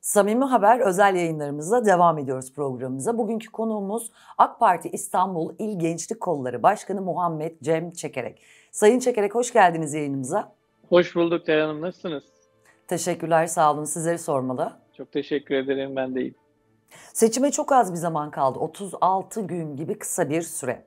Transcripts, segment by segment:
Samimi Haber özel yayınlarımızla devam ediyoruz programımıza. Bugünkü konuğumuz AK Parti İstanbul İl Gençlik Kolları Başkanı Muhammed Cem Çekerek. Sayın Çekerek hoş geldiniz yayınımıza. Hoş bulduk Değer Hanım. Nasılsınız? Teşekkürler, sağ olun. Sizleri sormalı. Çok teşekkür ederim. Ben de iyiyim. Seçime çok az bir zaman kaldı. 36 gün gibi kısa bir süre.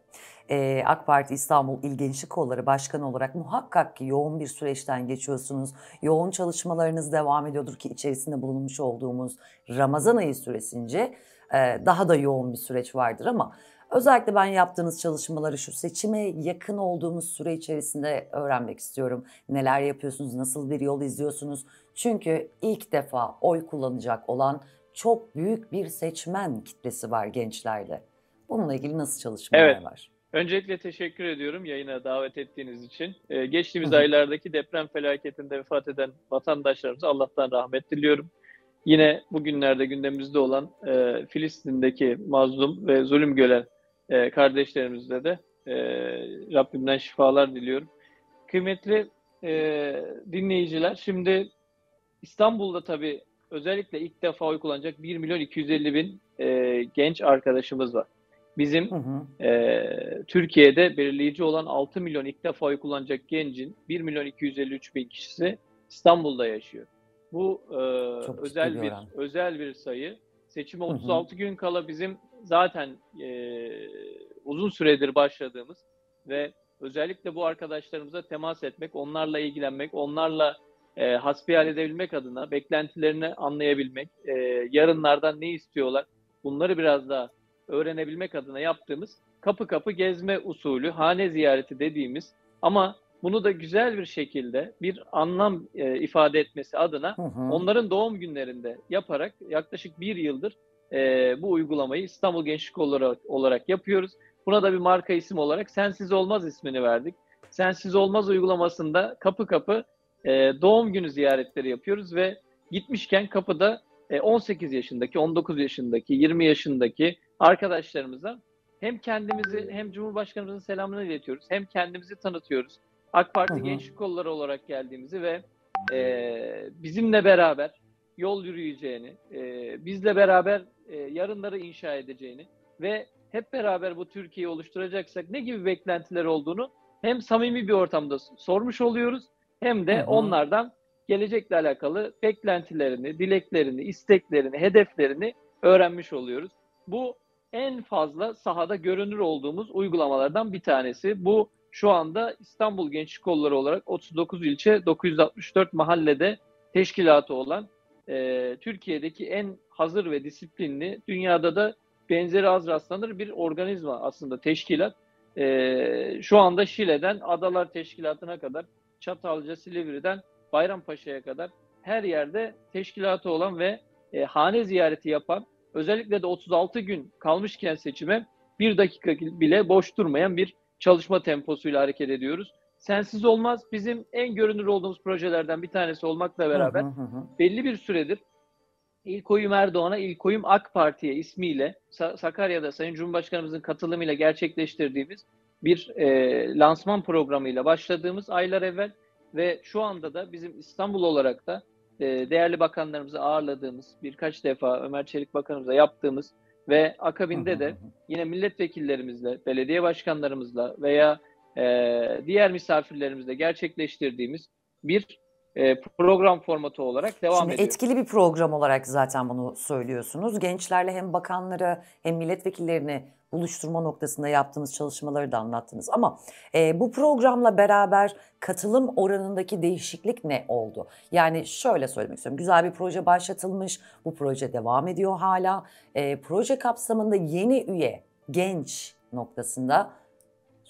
Ee, AK Parti İstanbul İl Gençlik Kolları Başkanı olarak muhakkak ki yoğun bir süreçten geçiyorsunuz. Yoğun çalışmalarınız devam ediyordur ki içerisinde bulunmuş olduğumuz Ramazan ayı süresince e, daha da yoğun bir süreç vardır ama özellikle ben yaptığınız çalışmaları şu seçime yakın olduğumuz süre içerisinde öğrenmek istiyorum. Neler yapıyorsunuz, nasıl bir yol izliyorsunuz? Çünkü ilk defa oy kullanacak olan çok büyük bir seçmen kitlesi var gençlerde. Bununla ilgili nasıl çalışmalar Evet. var? Öncelikle teşekkür ediyorum yayına davet ettiğiniz için. Ee, geçtiğimiz Hı hı. aylardaki deprem felaketinde vefat eden vatandaşlarımıza Allah'tan rahmet diliyorum. Yine bugünlerde gündemimizde olan e, Filistin'deki mazlum ve zulüm gören e, kardeşlerimize de e, Rabbimden şifalar diliyorum. Kıymetli e, dinleyiciler, şimdi İstanbul'da tabii özellikle ilk defa oy kullanacak 1 milyon 250 bin e, genç arkadaşımız var. Bizim Hı hı. Ee, Türkiye'de belirleyici olan 6 milyon ilk defa oy kullanacak gencin 1 milyon 253 bin kişisi İstanbul'da yaşıyor. Bu e, Çok özel bir oran. özel bir sayı. Seçime Hı hı. 36 gün kala bizim zaten e, uzun süredir başladığımız ve özellikle bu arkadaşlarımıza temas etmek, onlarla ilgilenmek, onlarla e, hasbihal edebilmek adına beklentilerini anlayabilmek, e, yarınlardan ne istiyorlar, bunları biraz daha öğrenebilmek adına yaptığımız kapı kapı gezme usulü, hane ziyareti dediğimiz ama bunu da güzel bir şekilde bir anlam e, ifade etmesi adına Hı hı. onların doğum günlerinde yaparak yaklaşık bir yıldır e, bu uygulamayı İstanbul Gençlik olarak, olarak yapıyoruz. Buna da bir marka isim olarak Sensiz Olmaz ismini verdik. Sensiz Olmaz uygulamasında kapı kapı e, doğum günü ziyaretleri yapıyoruz ve gitmişken kapıda e, 18 yaşındaki, 19 yaşındaki, 20 yaşındaki arkadaşlarımıza hem kendimizi hem Cumhurbaşkanımızın selamını iletiyoruz hem kendimizi tanıtıyoruz. AK Parti Hı hı. Gençlik Kolları olarak geldiğimizi ve e, bizimle beraber yol yürüyeceğini, e, bizle beraber e, yarınları inşa edeceğini ve hep beraber bu Türkiye'yi oluşturacaksak ne gibi beklentiler olduğunu hem samimi bir ortamda sormuş oluyoruz hem de Hı hı. onlardan gelecekle alakalı beklentilerini, dileklerini, isteklerini, hedeflerini öğrenmiş oluyoruz. Bu en fazla sahada görünür olduğumuz uygulamalardan bir tanesi. Bu şu anda İstanbul Gençlik Kolları olarak 39 ilçe, 964 mahallede teşkilatı olan e, Türkiye'deki en hazır ve disiplinli, dünyada da benzeri az rastlanır bir organizma aslında teşkilat. E, şu anda Şile'den Adalar Teşkilatı'na kadar, Çatalca, Silivri'den Bayrampaşa'ya kadar her yerde teşkilatı olan ve e, hane ziyareti yapan, özellikle de 36 gün kalmışken seçime bir dakika bile boş durmayan bir çalışma temposuyla hareket ediyoruz. Sensiz olmaz bizim en görünür olduğumuz projelerden bir tanesi olmakla beraber Hı hı hı hı. belli bir süredir İlk oyum Erdoğan'a, ilk oyum AK Parti'ye ismiyle Sa- Sakarya'da Sayın Cumhurbaşkanımızın katılımıyla gerçekleştirdiğimiz bir e, lansman programıyla başladığımız aylar evvel ve şu anda da bizim İstanbul olarak da e, değerli bakanlarımızı ağırladığımız, birkaç defa Ömer Çelik Bakanımıza yaptığımız ve akabinde de yine milletvekillerimizle, belediye başkanlarımızla veya e, diğer misafirlerimizle gerçekleştirdiğimiz bir e, program formatı olarak devam Şimdi ediyor. etkili bir program olarak zaten bunu söylüyorsunuz. Gençlerle hem bakanları hem milletvekillerini buluşturma noktasında yaptığınız çalışmaları da anlattınız. Ama e, bu programla beraber katılım oranındaki değişiklik ne oldu? Yani şöyle söylemek istiyorum. Güzel bir proje başlatılmış. Bu proje devam ediyor hala. E, proje kapsamında yeni üye, genç noktasında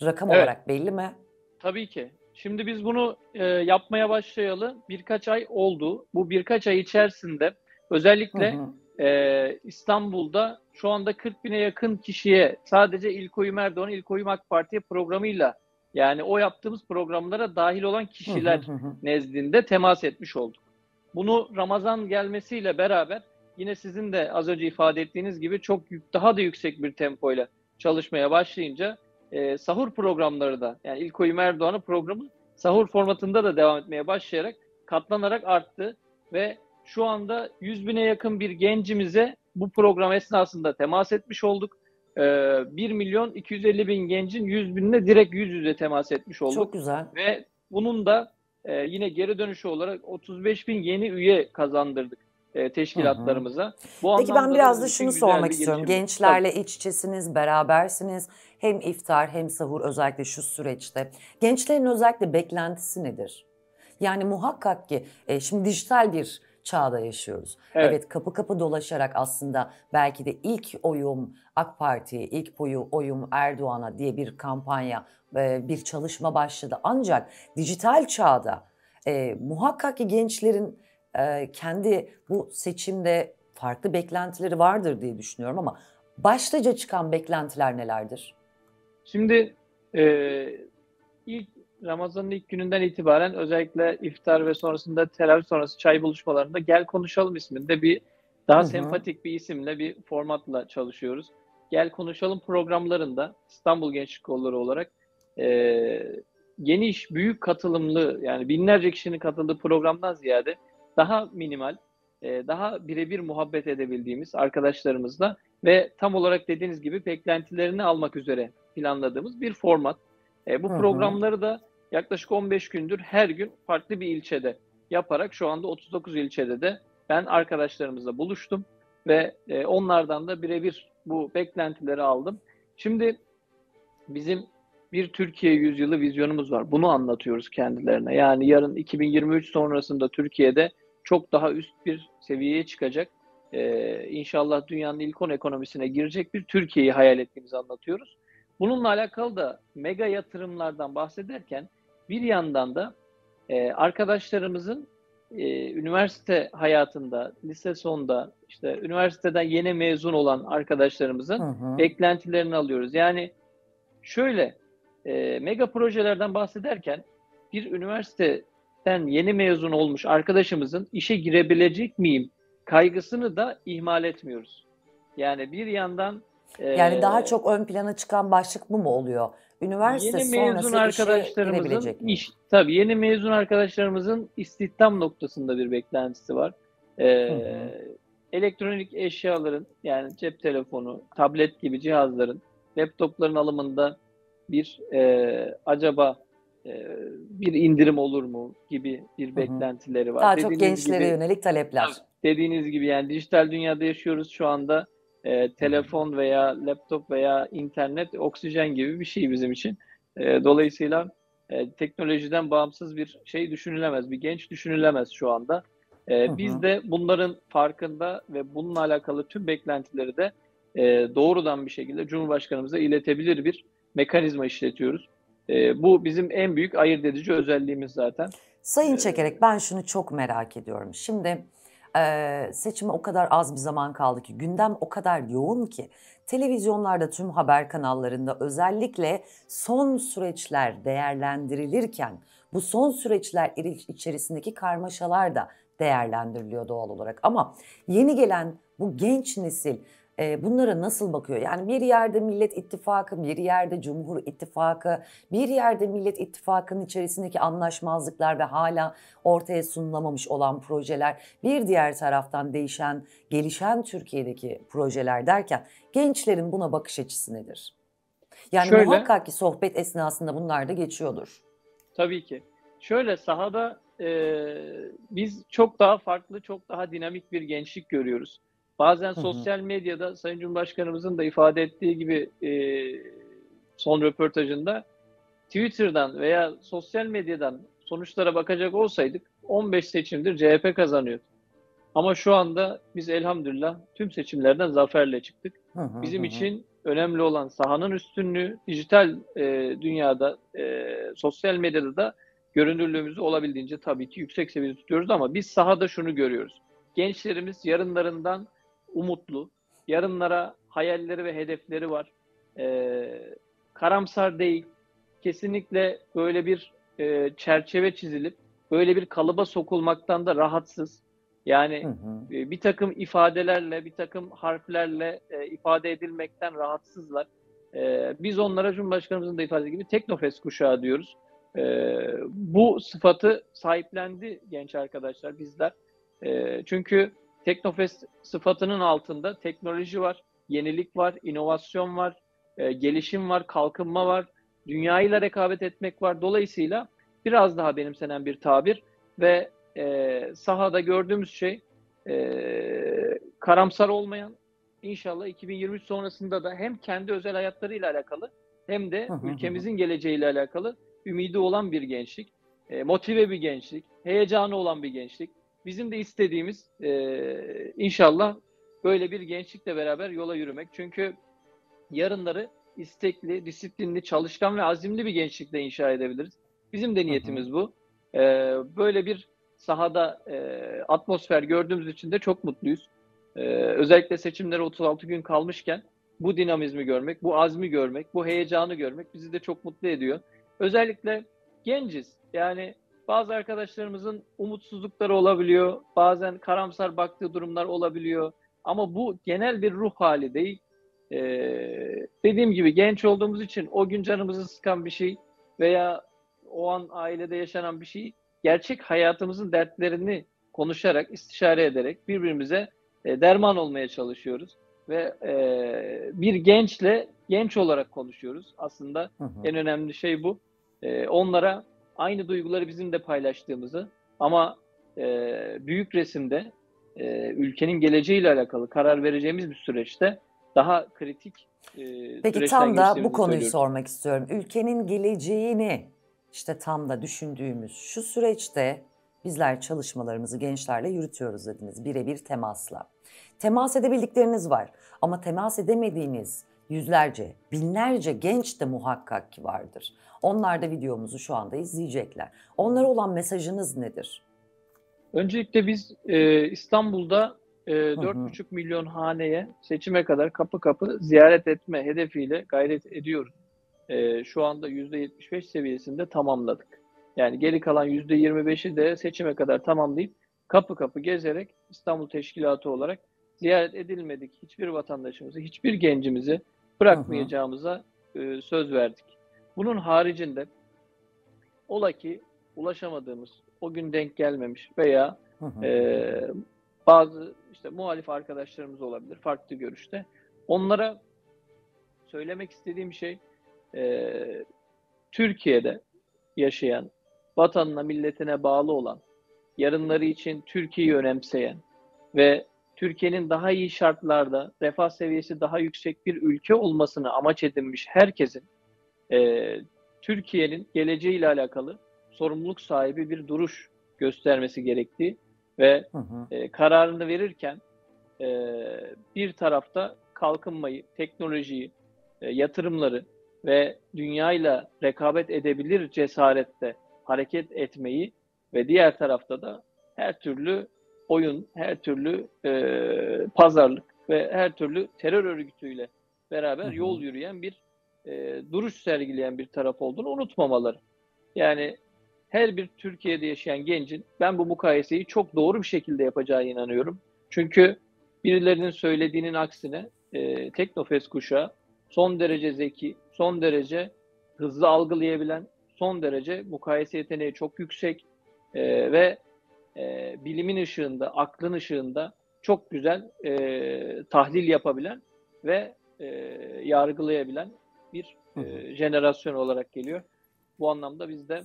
rakam Evet. olarak belli mi? Tabii ki. Şimdi biz bunu e, yapmaya başlayalı birkaç ay oldu. Bu birkaç ay içerisinde Hı özellikle hı. E, İstanbul'da şu anda 40 bine yakın kişiye sadece İlk Oyum Erdoğan, İlk Oyum AK Parti'ye programıyla yani o yaptığımız programlara dahil olan kişiler nezdinde temas etmiş olduk. Bunu Ramazan gelmesiyle beraber yine sizin de az önce ifade ettiğiniz gibi çok daha da yüksek bir tempoyla çalışmaya başlayınca e, sahur programları da yani İlk Oyum Erdoğan'ın programı sahur formatında da devam etmeye başlayarak katlanarak arttı ve şu anda 100 bine yakın bir gencimize bu program esnasında temas etmiş olduk. 1 ee, milyon 250 bin gencin 100 binine direkt yüz yüze temas etmiş olduk. Çok güzel. Ve bunun da e, yine geri dönüşü olarak 35 bin yeni üye kazandırdık e, teşkilatlarımıza. Hı hı. Bu Peki ben biraz da şunu sormak istiyorum. Gençlerle Tabii. iç içesiniz, berabersiniz. Hem iftar hem sahur özellikle şu süreçte. Gençlerin özellikle beklentisi nedir? Yani muhakkak ki e, şimdi dijital bir çağda yaşıyoruz. Evet. evet kapı kapı dolaşarak aslında belki de ilk oyum AK Parti'ye, ilk boyu oyum Erdoğan'a diye bir kampanya, e, bir çalışma başladı. Ancak dijital çağda e, muhakkak ki gençlerin e, kendi bu seçimde farklı beklentileri vardır diye düşünüyorum ama başlıca çıkan beklentiler nelerdir? Şimdi e, ilk Ramazan'ın ilk gününden itibaren özellikle iftar ve sonrasında teravih sonrası çay buluşmalarında Gel Konuşalım isminde bir daha hı hı. sempatik bir isimle bir formatla çalışıyoruz. Gel Konuşalım programlarında İstanbul Gençlik Kolları olarak e, geniş, büyük katılımlı yani binlerce kişinin katıldığı programdan ziyade daha minimal, e, daha birebir muhabbet edebildiğimiz arkadaşlarımızla ve tam olarak dediğiniz gibi beklentilerini almak üzere planladığımız bir format. E, bu hı hı. programları da yaklaşık 15 gündür her gün farklı bir ilçede yaparak şu anda 39 ilçede de ben arkadaşlarımızla buluştum ve e, onlardan da birebir bu beklentileri aldım. Şimdi bizim bir Türkiye yüzyılı vizyonumuz var. Bunu anlatıyoruz kendilerine. Yani yarın 2023 sonrasında Türkiye'de çok daha üst bir seviyeye çıkacak. Ee, inşallah dünyanın ilk 10 ekonomisine girecek bir Türkiye'yi hayal ettiğimizi anlatıyoruz. Bununla alakalı da mega yatırımlardan bahsederken bir yandan da e, arkadaşlarımızın e, üniversite hayatında, lise sonunda, işte üniversiteden yeni mezun olan arkadaşlarımızın hı hı. beklentilerini alıyoruz. Yani şöyle, e, mega projelerden bahsederken bir üniversiteden yeni mezun olmuş arkadaşımızın işe girebilecek miyim kaygısını da ihmal etmiyoruz. Yani bir yandan yani daha çok ön plana çıkan başlık bu mu oluyor? Üniversite yeni mezun arkadaşlarımızın iş tabii yeni mezun arkadaşlarımızın istihdam noktasında bir beklentisi var. Ee, Elektronik eşyaların yani cep telefonu, tablet gibi cihazların, laptopların alımında bir e, acaba e, bir indirim olur mu gibi bir hı beklentileri var. Daha dediğiniz çok gençlere gibi, yönelik talepler. Dediğiniz gibi yani dijital dünyada yaşıyoruz şu anda e, telefon veya laptop veya internet oksijen gibi bir şey bizim için. E, dolayısıyla e, teknolojiden bağımsız bir şey düşünülemez, bir genç düşünülemez şu anda. E, hı hı. Biz de bunların farkında ve bununla alakalı tüm beklentileri de e, doğrudan bir şekilde Cumhurbaşkanımıza iletebilir bir mekanizma işletiyoruz. E, bu bizim en büyük ayırt edici özelliğimiz zaten. Sayın Çekerek ben şunu çok merak ediyorum. Şimdi ee, seçime o kadar az bir zaman kaldı ki gündem o kadar yoğun ki televizyonlarda tüm haber kanallarında özellikle son süreçler değerlendirilirken bu son süreçler içerisindeki karmaşalar da değerlendiriliyor doğal olarak. Ama yeni gelen bu genç nesil e, bunlara nasıl bakıyor? Yani bir yerde Millet İttifakı, bir yerde Cumhur İttifakı, bir yerde Millet İttifakı'nın içerisindeki anlaşmazlıklar ve hala ortaya sunulamamış olan projeler, bir diğer taraftan değişen, gelişen Türkiye'deki projeler derken gençlerin buna bakış açısı nedir? Yani Şöyle, muhakkak ki sohbet esnasında bunlar da geçiyordur. Tabii ki. Şöyle sahada e, biz çok daha farklı, çok daha dinamik bir gençlik görüyoruz. Bazen sosyal medyada Sayın Cumhurbaşkanımızın da ifade ettiği gibi e, son röportajında Twitter'dan veya sosyal medyadan sonuçlara bakacak olsaydık 15 seçimdir CHP kazanıyor. Ama şu anda biz elhamdülillah tüm seçimlerden zaferle çıktık. Bizim için önemli olan sahanın üstünlüğü, dijital e, dünyada, e, sosyal medyada da görünürlüğümüzü olabildiğince tabii ki yüksek seviyede tutuyoruz ama biz sahada şunu görüyoruz. Gençlerimiz yarınlarından umutlu. Yarınlara hayalleri ve hedefleri var. Ee, karamsar değil. Kesinlikle böyle bir e, çerçeve çizilip böyle bir kalıba sokulmaktan da rahatsız. Yani hı hı. E, bir takım ifadelerle, bir takım harflerle e, ifade edilmekten rahatsızlar. E, biz onlara Cumhurbaşkanımızın da ifade gibi teknofest kuşağı diyoruz. E, bu sıfatı sahiplendi genç arkadaşlar bizler. E, çünkü Teknofest sıfatının altında teknoloji var, yenilik var, inovasyon var, e, gelişim var, kalkınma var, dünyayla rekabet etmek var. Dolayısıyla biraz daha benimsenen bir tabir ve e, sahada gördüğümüz şey e, karamsar olmayan, inşallah 2023 sonrasında da hem kendi özel hayatlarıyla alakalı hem de ülkemizin geleceğiyle alakalı ümidi olan bir gençlik, e, motive bir gençlik, heyecanı olan bir gençlik. Bizim de istediğimiz e, inşallah böyle bir gençlikle beraber yola yürümek. Çünkü yarınları istekli, disiplinli, çalışkan ve azimli bir gençlikle inşa edebiliriz. Bizim de niyetimiz bu. E, böyle bir sahada e, atmosfer gördüğümüz için de çok mutluyuz. E, özellikle seçimlere 36 gün kalmışken bu dinamizmi görmek, bu azmi görmek, bu heyecanı görmek bizi de çok mutlu ediyor. Özellikle genciz. Yani bazı arkadaşlarımızın umutsuzlukları olabiliyor. Bazen karamsar baktığı durumlar olabiliyor. Ama bu genel bir ruh hali değil. Ee, dediğim gibi genç olduğumuz için o gün canımızı sıkan bir şey veya o an ailede yaşanan bir şey gerçek hayatımızın dertlerini konuşarak, istişare ederek birbirimize e, derman olmaya çalışıyoruz ve e, bir gençle genç olarak konuşuyoruz. Aslında hı hı. en önemli şey bu. E, onlara aynı duyguları bizim de paylaştığımızı ama e, büyük resimde e, ülkenin geleceğiyle alakalı karar vereceğimiz bir süreçte daha kritik e, Peki tam da bu konuyu söylüyorum. sormak istiyorum. Ülkenin geleceğini işte tam da düşündüğümüz şu süreçte bizler çalışmalarımızı gençlerle yürütüyoruz dediniz birebir temasla. Temas edebildikleriniz var ama temas edemediğiniz yüzlerce, binlerce genç de muhakkak ki vardır. Onlar da videomuzu şu anda izleyecekler. Onlara olan mesajınız nedir? Öncelikle biz e, İstanbul'da e, 4,5 milyon haneye seçime kadar kapı kapı ziyaret etme hedefiyle gayret ediyoruz. E, şu anda %75 seviyesinde tamamladık. Yani geri kalan %25'i de seçime kadar tamamlayıp kapı kapı gezerek İstanbul Teşkilatı olarak ziyaret edilmedik hiçbir vatandaşımızı, hiçbir gencimizi bırakmayacağımıza e, söz verdik. Bunun haricinde ola ki ulaşamadığımız, o gün denk gelmemiş veya e, bazı işte muhalif arkadaşlarımız olabilir farklı görüşte. Onlara söylemek istediğim şey e, Türkiye'de yaşayan, vatanına, milletine bağlı olan, yarınları için Türkiye'yi önemseyen ve Türkiye'nin daha iyi şartlarda, refah seviyesi daha yüksek bir ülke olmasını amaç edinmiş herkesin e, Türkiye'nin geleceğiyle alakalı sorumluluk sahibi bir duruş göstermesi gerektiği ve hı hı. E, kararını verirken e, bir tarafta kalkınmayı, teknolojiyi, e, yatırımları ve dünyayla rekabet edebilir cesarette hareket etmeyi ve diğer tarafta da her türlü oyun, her türlü e, pazarlık ve her türlü terör örgütüyle beraber yol yürüyen bir e, duruş sergileyen bir taraf olduğunu unutmamaları. Yani her bir Türkiye'de yaşayan gencin ben bu mukayeseyi çok doğru bir şekilde yapacağına inanıyorum. Çünkü birilerinin söylediğinin aksine e, Teknofest kuşağı son derece zeki, son derece hızlı algılayabilen, son derece mukayese yeteneği çok yüksek e, ve e, bilimin ışığında, aklın ışığında çok güzel e, tahlil yapabilen ve e, yargılayabilen bir e, jenerasyon olarak geliyor. Bu anlamda biz de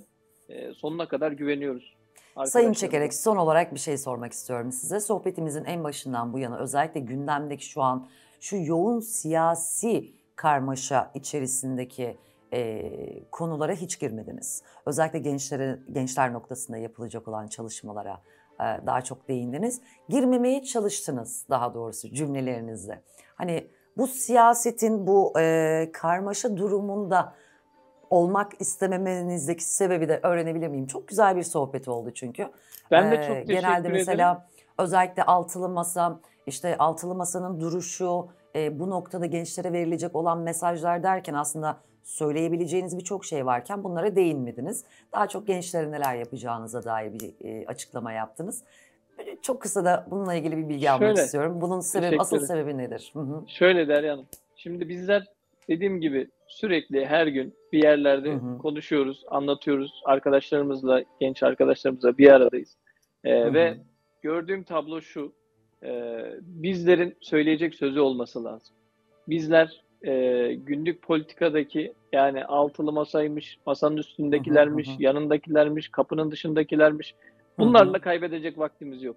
e, sonuna kadar güveniyoruz. Sayın Çekerek son olarak bir şey sormak istiyorum size. Sohbetimizin en başından bu yana özellikle gündemdeki şu an şu yoğun siyasi karmaşa içerisindeki e, konulara hiç girmediniz. Özellikle gençlere, gençler noktasında yapılacak olan çalışmalara e, daha çok değindiniz. Girmemeye çalıştınız daha doğrusu cümlelerinizde. Hani bu siyasetin bu e, karmaşa durumunda olmak istememenizdeki sebebi de öğrenebilir miyim? Çok güzel bir sohbet oldu çünkü. Ben de çok teşekkür Genelde mesela ederim. özellikle altılı masa, işte altılı masanın duruşu, bu noktada gençlere verilecek olan mesajlar derken aslında söyleyebileceğiniz birçok şey varken bunlara değinmediniz. Daha çok gençlere neler yapacağınıza dair bir e, açıklama yaptınız. Çok kısa da bununla ilgili bir bilgi almak Şöyle, istiyorum. Bunun sebebi, asıl sebebi nedir? Hı hı. Şöyle Derya Hanım. Şimdi bizler dediğim gibi sürekli her gün bir yerlerde Hı hı. konuşuyoruz, anlatıyoruz. Arkadaşlarımızla, genç arkadaşlarımızla bir aradayız. Ee, Hı hı. ve gördüğüm tablo şu. e, bizlerin söyleyecek sözü olması lazım. Bizler e, günlük politikadaki yani altılı masaymış, masanın üstündekilermiş, Hı hı hı. yanındakilermiş, kapının dışındakilermiş. Hı hı. Bunlarla kaybedecek vaktimiz yok.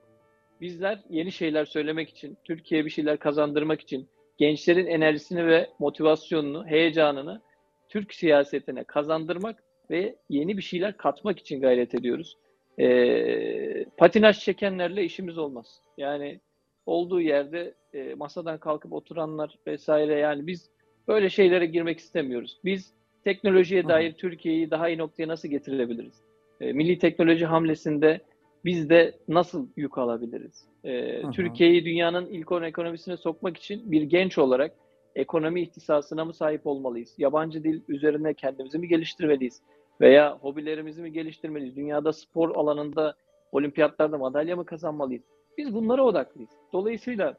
Bizler yeni şeyler söylemek için, Türkiye'ye bir şeyler kazandırmak için, gençlerin enerjisini ve motivasyonunu, heyecanını Türk siyasetine kazandırmak ve yeni bir şeyler katmak için gayret ediyoruz. Ee, patinaj çekenlerle işimiz olmaz. Yani olduğu yerde e, masadan kalkıp oturanlar vesaire yani biz böyle şeylere girmek istemiyoruz. Biz teknolojiye Hı dair Türkiye'yi daha iyi noktaya nasıl getirebiliriz? E, milli teknoloji hamlesinde biz de nasıl yük alabiliriz? E. Türkiye'yi dünyanın ilk 10 ekonomisine sokmak için bir genç olarak ekonomi ihtisasına mı sahip olmalıyız? Yabancı dil üzerine kendimizi mi geliştirmeliyiz? Veya hobilerimizi mi geliştirmeliyiz? Dünyada spor alanında olimpiyatlarda madalya mı kazanmalıyız? Biz bunlara odaklıyız. Dolayısıyla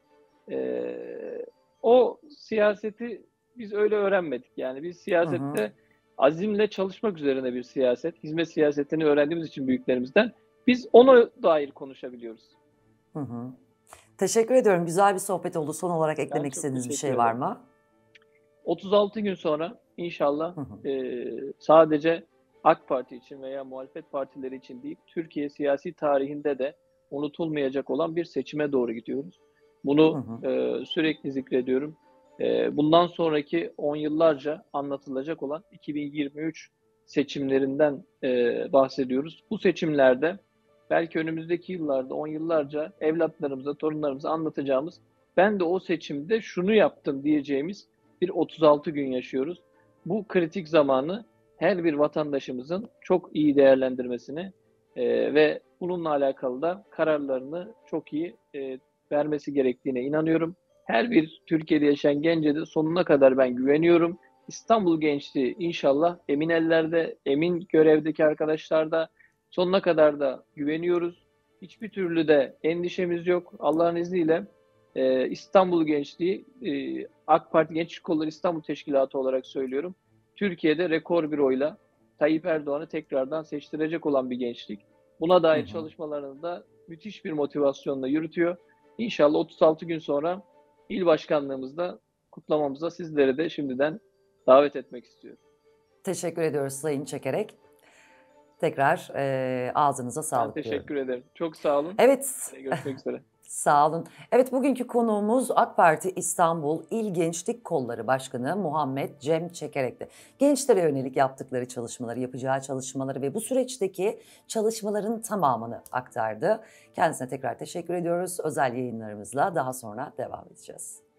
e, o siyaseti biz öyle öğrenmedik. Yani biz siyasette azimle çalışmak üzerine bir siyaset, hizmet siyasetini öğrendiğimiz için büyüklerimizden biz ona dair konuşabiliyoruz. Hı hı. Teşekkür ediyorum. Güzel bir sohbet oldu. Son olarak eklemek istediğiniz bir şey var mı? 36 gün sonra inşallah Hı hı. e, sadece AK Parti için veya muhalefet partileri için değil, Türkiye siyasi tarihinde de unutulmayacak olan bir seçime doğru gidiyoruz. Bunu Hı e, sürekli zikrediyorum. E, bundan sonraki 10 yıllarca anlatılacak olan 2023 seçimlerinden e, bahsediyoruz. Bu seçimlerde belki önümüzdeki yıllarda 10 yıllarca evlatlarımıza, torunlarımıza anlatacağımız ben de o seçimde şunu yaptım diyeceğimiz bir 36 gün yaşıyoruz. Bu kritik zamanı her bir vatandaşımızın çok iyi değerlendirmesini e, ve bununla alakalı da kararlarını çok iyi e, vermesi gerektiğine inanıyorum. Her bir Türkiye'de yaşayan gence de sonuna kadar ben güveniyorum. İstanbul gençliği inşallah emin ellerde, emin görevdeki arkadaşlarda sonuna kadar da güveniyoruz. Hiçbir türlü de endişemiz yok. Allah'ın izniyle e, İstanbul gençliği e, AK Parti Gençlik Kolları İstanbul Teşkilatı olarak söylüyorum. Türkiye'de rekor bir oyla Tayyip Erdoğan'ı tekrardan seçtirecek olan bir gençlik. Buna dair Hı hı. çalışmalarını da müthiş bir motivasyonla yürütüyor. İnşallah 36 gün sonra il başkanlığımızda kutlamamıza sizleri de şimdiden davet etmek istiyorum. Teşekkür ediyoruz Sayın Çekerek. Tekrar e, ağzınıza Ben sağlık diyorum. teşekkür ederim. Çok sağ olun. Evet, Görüşmek üzere. Sağ olun. Evet bugünkü konuğumuz AK Parti İstanbul İl Gençlik Kolları Başkanı Muhammed Cem Çekerek'ti. Gençlere yönelik yaptıkları çalışmaları, yapacağı çalışmaları ve bu süreçteki çalışmaların tamamını aktardı. Kendisine tekrar teşekkür ediyoruz. Özel yayınlarımızla daha sonra devam edeceğiz.